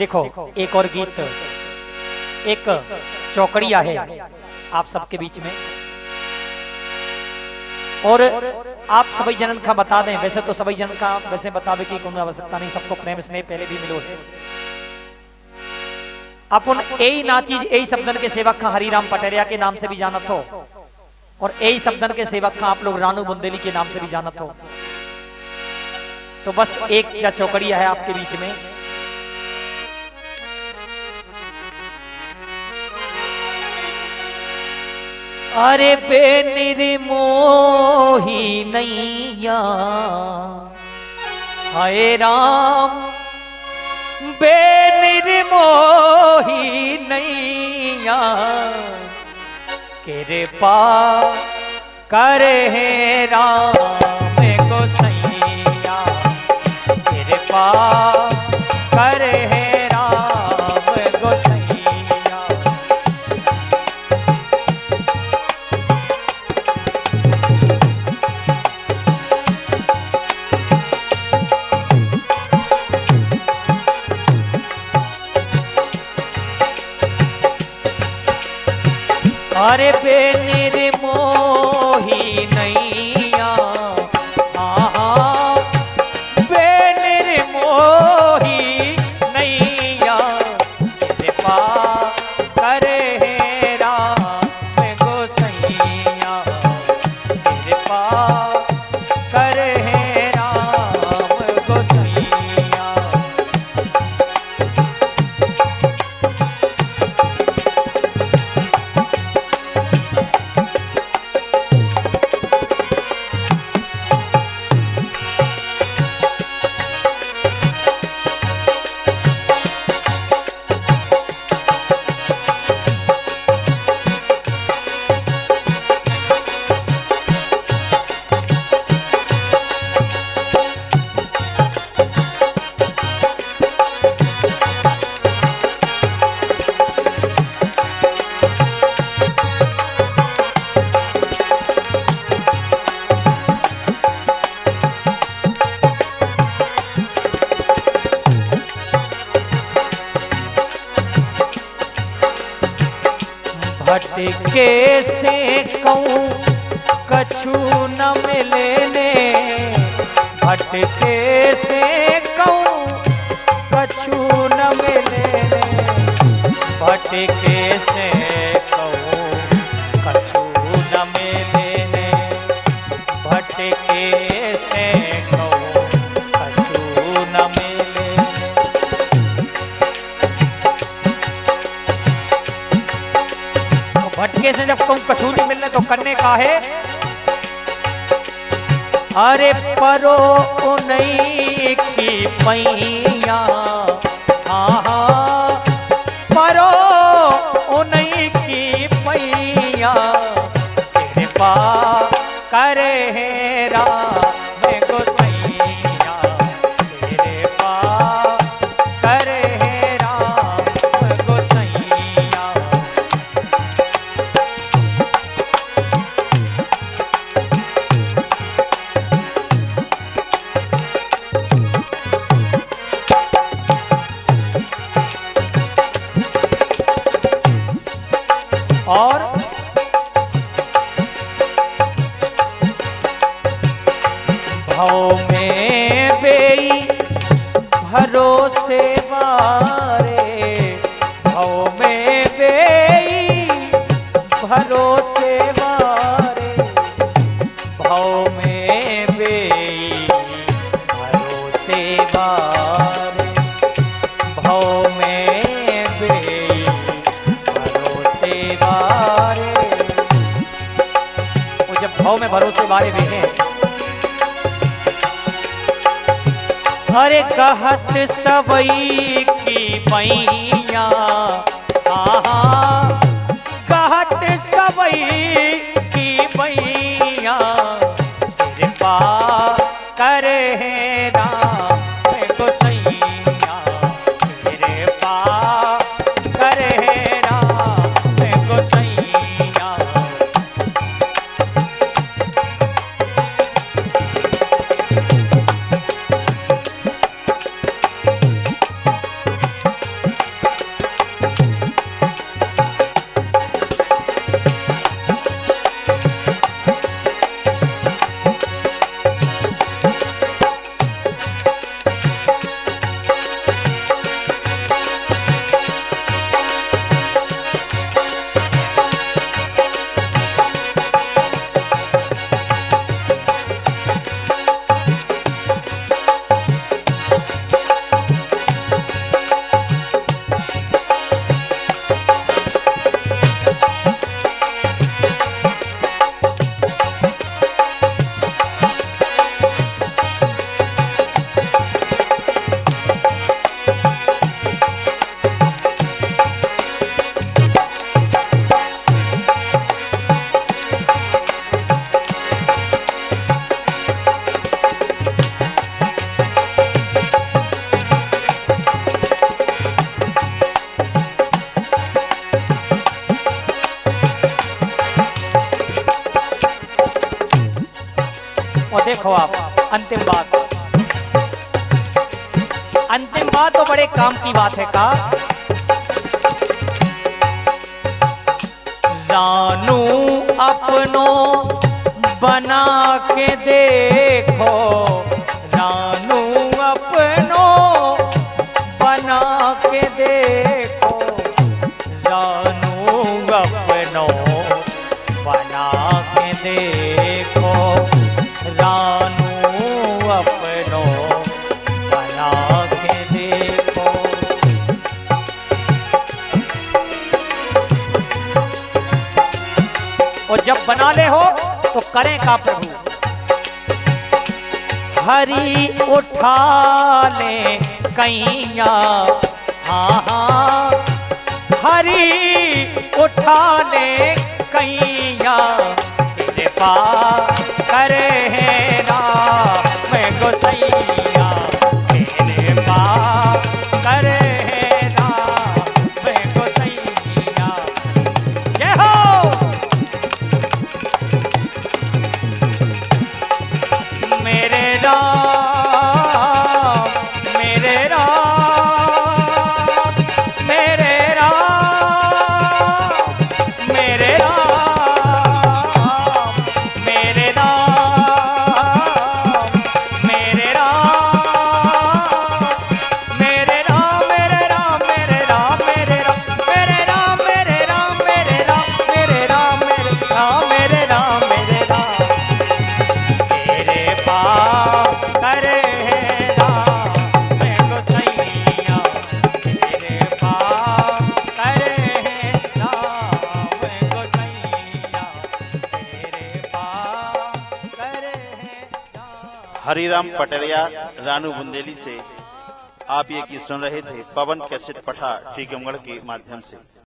देखो, एक और गीत, एक चौकड़िया है आप सबके बीच में। और आप सभी जनन का बता दें, वैसे तो सभी जन का वैसे बतावे की कोई आवश्यकता नहीं, सबको प्रेम स्नेह पहले भी मिलो है। अपन यही नाचीज यही शब्दन के सेवक का हरिराम पटेरिया के नाम से भी जानत हो, और यही शब्दन के सेवक का आप लोग रानू बुंदेली के नाम से भी जानत हो। तो बस एक चौकड़िया है आपके बीच में। अरे बेनिर मोही नैया। हाय राम बेनिर मोही नैया। कृपा करे हे राम गोसैया कृपा करे अरे भटके से कहूँ कछु न मिलने। भटके से कहूँ कछु न मिलने। भटके से भटके से जब तुम कछू नहीं मिलने तो करने का है? अरे परो उन्हीं की पैया। परो की पैया। भरोसे वारे भाव में बेई भरोसे वारे भाव में बेई भरोसे वारे भाव में बेई भरोसे वारे वो जब भाव में भरोसे हरे कहत सबई की पैया आहा कहत सबई देखो आप अंतिम बात। अंतिम बात तो बड़े काम की बात है, का? रानू अपनो बना के देखो। रानू अपनो बना ले हो तो करें का प्रभु? हरी उठा ले कैया हाँ हाँ। हरी उठा ले कैया हरिराम पटरिया रानू बुंदेली से आप ये गीत सुन रहे थे, पवन कैसेट पठा टीकमगढ़ के माध्यम से।